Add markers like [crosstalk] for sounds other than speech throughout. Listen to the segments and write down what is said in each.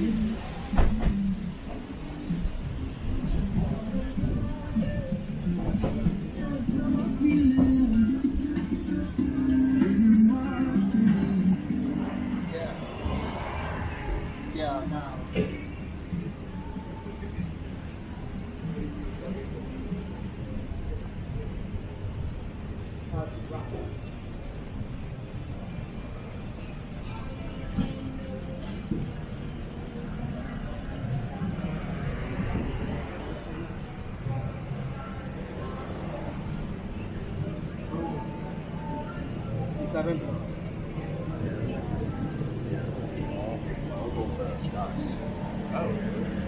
Mm-hmm. Oh.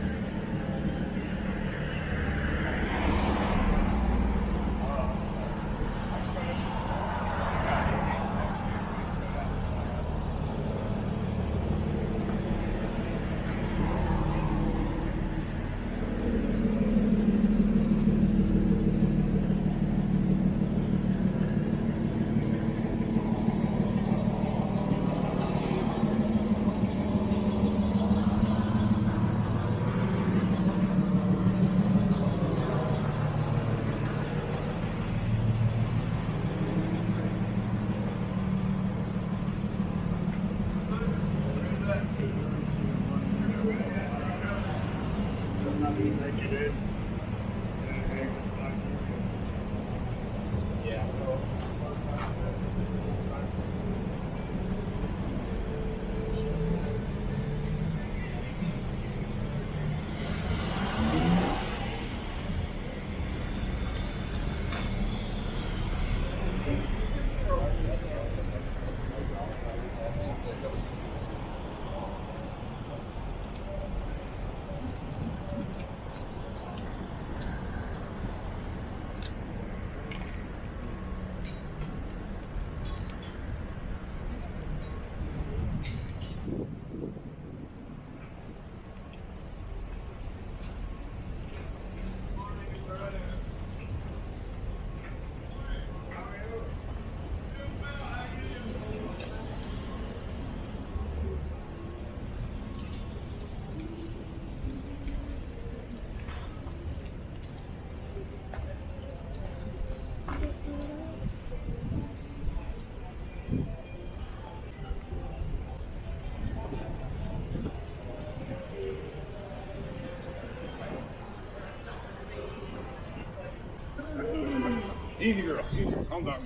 Easy girl, easy girl. Calm down.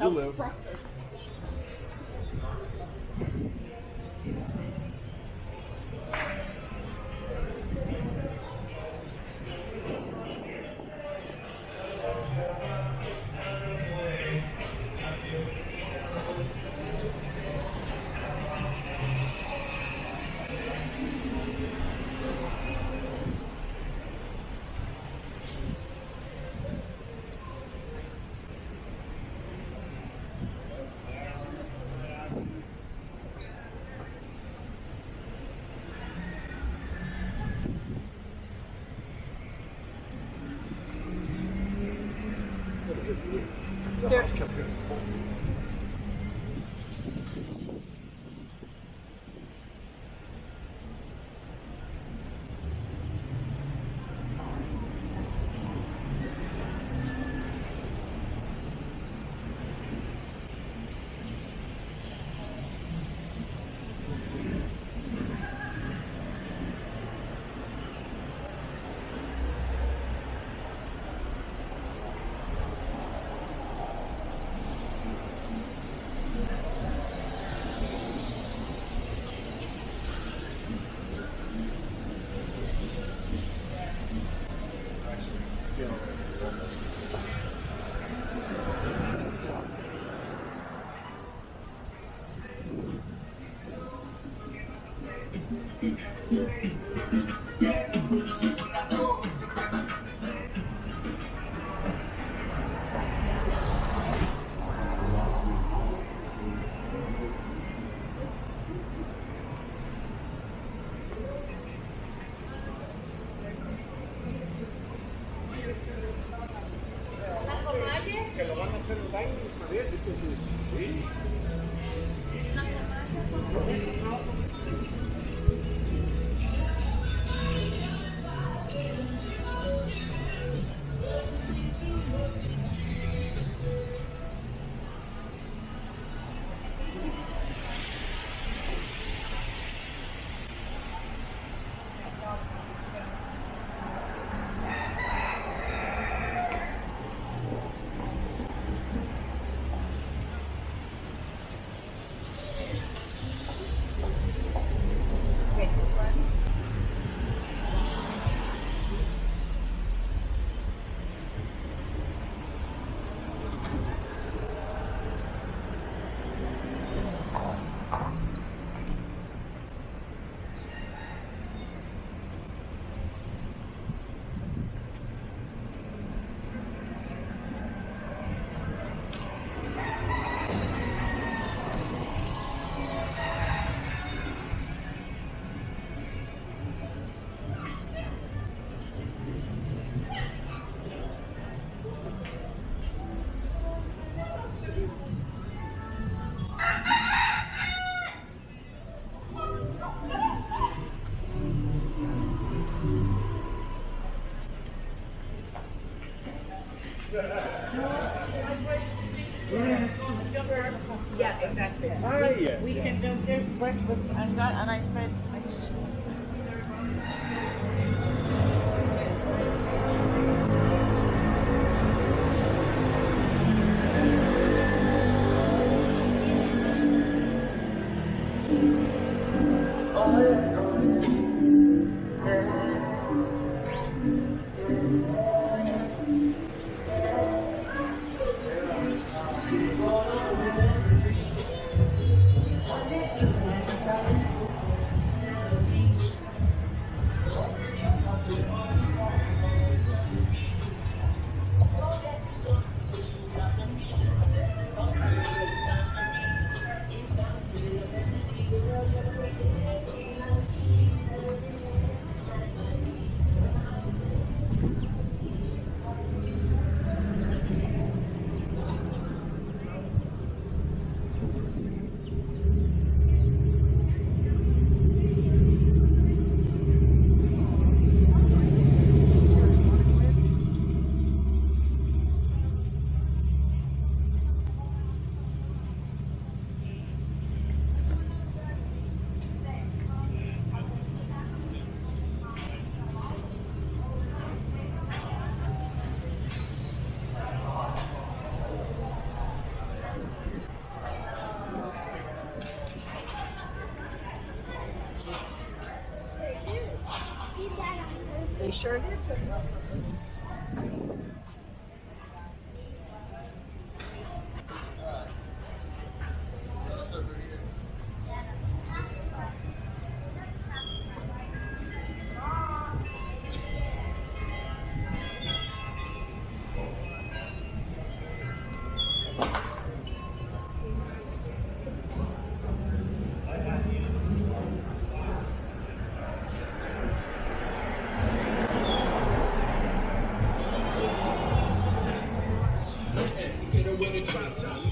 You'll live. Breakfast and that, and I said, Drop top.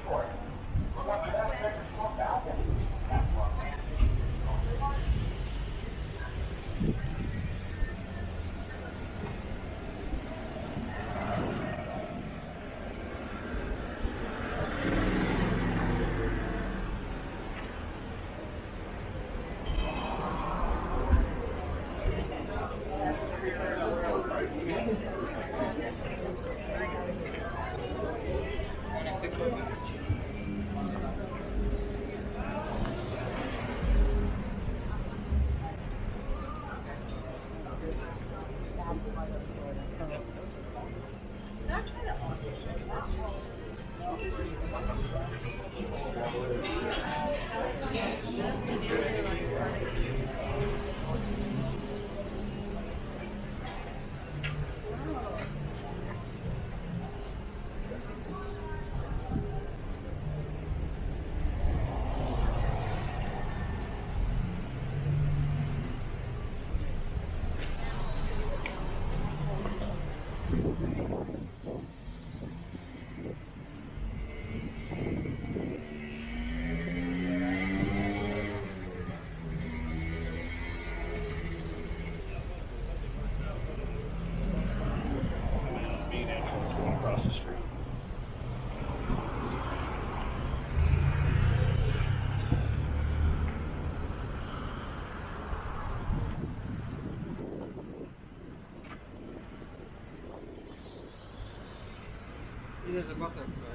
mehrere Wochen.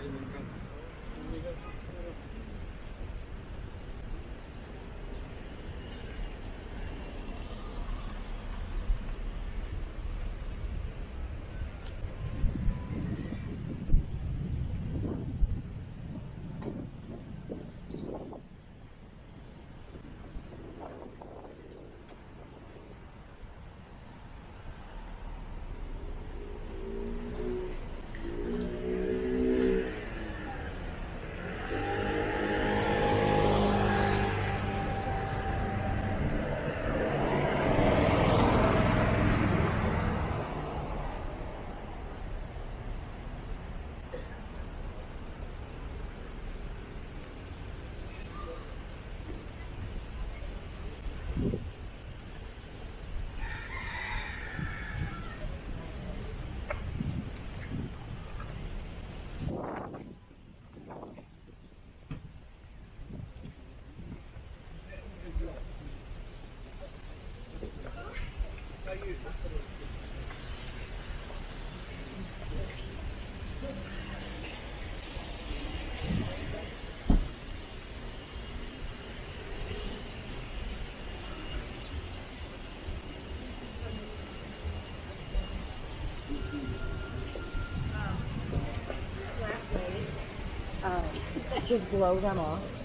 Um, [laughs] just blow them off.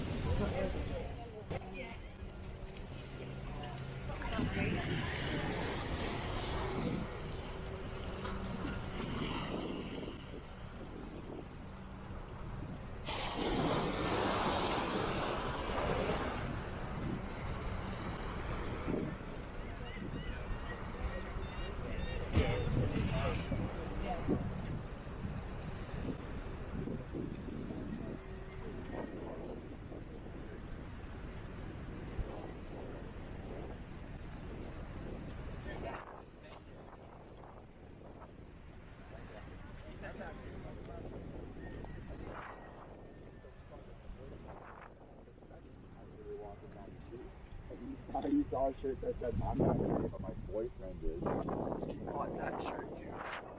I you saw a shirt that said I'm not it, but my boyfriend is. Oh, he bought that shirt too.